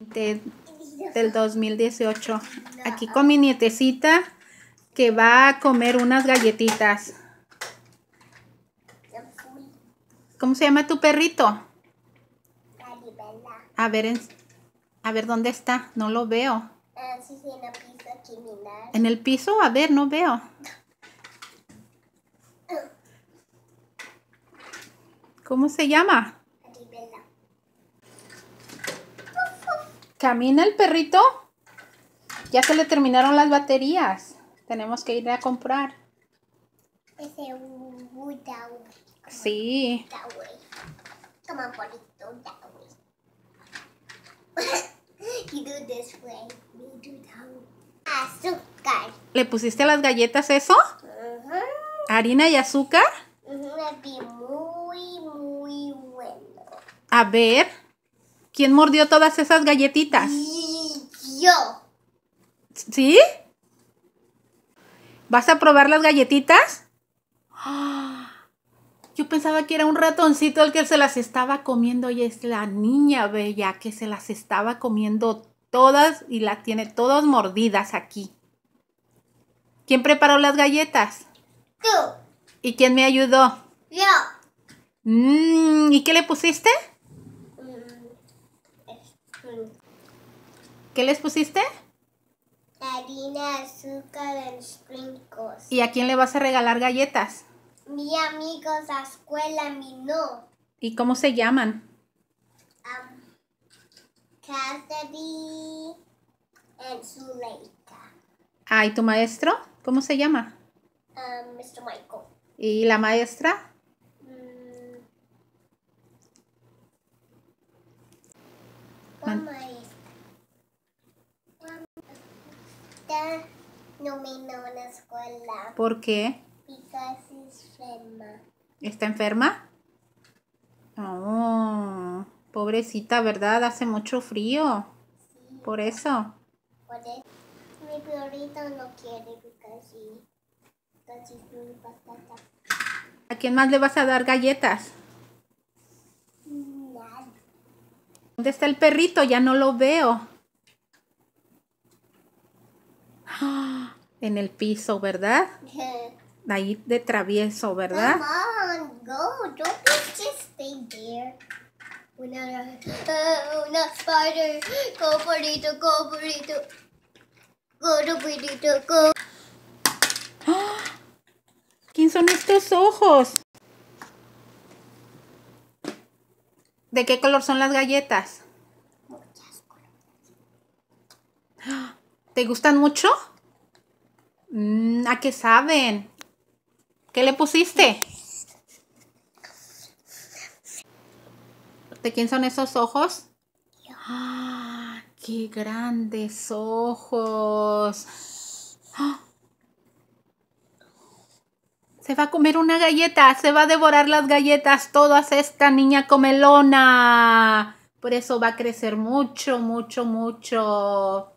de- del 2018. Aquí con mi nietecita que va a comer unas galletitas. ¿Cómo se llama tu perrito? A ver, en- a ver dónde está. No lo veo. En el piso, a ver, no veo. ¿Cómo se llama? ¿Camina el perrito? Ya se le terminaron las baterías. Tenemos que ir a comprar. Uh, way. Sí. Azúcar. ¿Le pusiste a las galletas eso? ¿Harina y azúcar? A ser muy, muy bueno. A ver. ¿Quién mordió todas esas galletitas? Yo. ¿Sí? ¿Vas a probar las galletitas? Yo pensaba que era un ratoncito el que se las estaba comiendo y es la niña bella que se las estaba comiendo todas y las tiene todas mordidas aquí. ¿Quién preparó las galletas? Tú. ¿Y quién me ayudó? Yo. Mm, ¿Y qué le pusiste? ¿Qué les pusiste? Harina, azúcar y sprinkles. ¿Y a quién le vas a regalar galletas? Mi amigos a escuela, mi no. ¿Y cómo se llaman? Um, Cassidy and Zuleika. Ah, ¿y tu maestro? ¿Cómo se llama? Um, Mr. Michael. ¿Y la maestra? Mm. Man- Mamá es. Mamá no me no en la escuela. ¿Por qué? Because he's enferma. ¿Está enferma? Oh, pobrecita, ¿verdad? Hace mucho frío. Por eso. Por eso mi perrito no quiere he's doing patata. ¿A quién más le vas a dar galletas? Nada. ¿Dónde está el perrito? Ya no lo veo. En el piso, ¿verdad? Ahí de travieso, ¿verdad? Come on, go. Don't just stay there. Una, uh, una spider. Go, burrito, go, burrito. Go, to burrito, go. ¿Quién son estos ojos? ¿De qué color son las galletas? Muchas ¿Te gustan mucho? Mm, ¿A qué saben? ¿Qué le pusiste? ¿De quién son esos ojos? ¡Ah! ¡Qué grandes ojos! Se va a comer una galleta, se va a devorar las galletas, todas esta niña comelona. Por eso va a crecer mucho, mucho, mucho.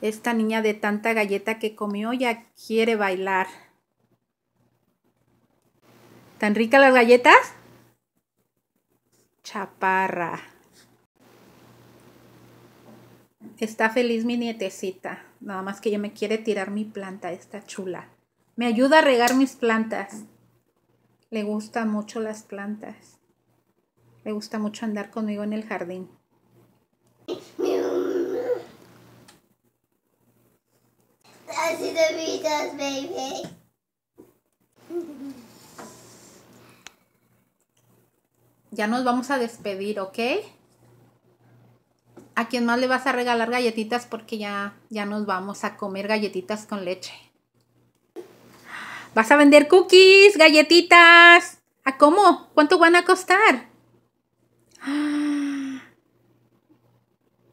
Esta niña de tanta galleta que comió ya quiere bailar. ¿Tan ricas las galletas? Chaparra. Está feliz mi nietecita. Nada más que ella me quiere tirar mi planta, esta chula. Me ayuda a regar mis plantas. Le gustan mucho las plantas. Le gusta mucho andar conmigo en el jardín. Así vidas, baby. Ya nos vamos a despedir, ¿ok? ¿A quién más le vas a regalar galletitas? Porque ya, ya nos vamos a comer galletitas con leche. ¿Vas a vender cookies, galletitas? ¿A cómo? ¿Cuánto van a costar?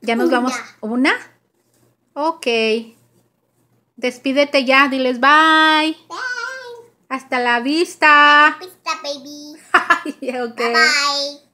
Ya nos Una. vamos. ¿Una? Ok. Despídete ya, diles bye. Bye. Hasta la vista. Pista, baby. Ay, ok. Bye.